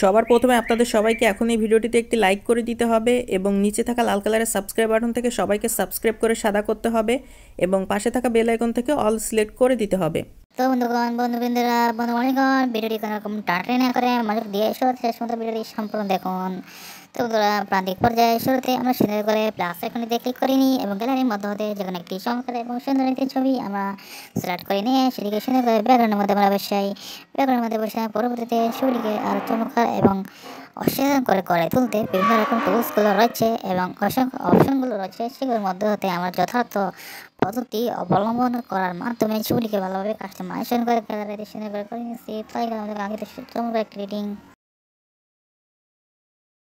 সবার প্রথমে আপনাদের সবাইকে এখন এই ভিডিওটিতে একটি লাইক করে দিতে হবে এবং নিচে থাকা লাল কালারের সাবস্ক্রাইব বাটন থেকে সবাইকে সাবস্ক্রাইব করে সাদা করতে হবে এবং পাশে থাকা বেল আইকন থেকে অল সিলেক্ট করে দিতে হবে। তো বন্ধুগণ, বন্ধুবৃন্দরা বন্ধুগণ ভিডিওটি কোনো রকম টাটে না করে মনোযোগ দিয়ে শুরু শেষ মতো ভিডিওটি সম্পূর্ণ দেখুন। তো বন্ধুরা, প্রান্তিক পর্যায়ে শুরুতে আমরা সুন্দর করে প্লাস আইকনটিতে ক্লিক করে নিই এবং গ্যালারির মধ্যে হতে যে কোনো একটি চমৎকার এবং সুন্দর একটি ছবি আমরা সিলেক্ট করে নিয়ে সেটিকে সুন্দর করে ব্যাকগ্রাউন্ডের মধ্যে আমরা অবশ্যই ব্যাকগ্রাউন্ডের মধ্যে বসে পরবর্তীতে ছবিটিকে আরও চমৎকার এবং অসাধারণ করে করে তুলতে বিভিন্ন রকম টুলসগুলো রয়েছে এবং অসংখ্য অপশনগুলো রয়েছে, সেগুলোর মধ্যে হতে আমরা যথার্থ পদ্ধতি অবলম্বন করার মাধ্যমে ছবিটিকে ভালোভাবে কাস্টমাইজেশন করে সুন্দর করে করে নিচ্ছি তাই আমাদের আগে চমৎকার একটি রিডিং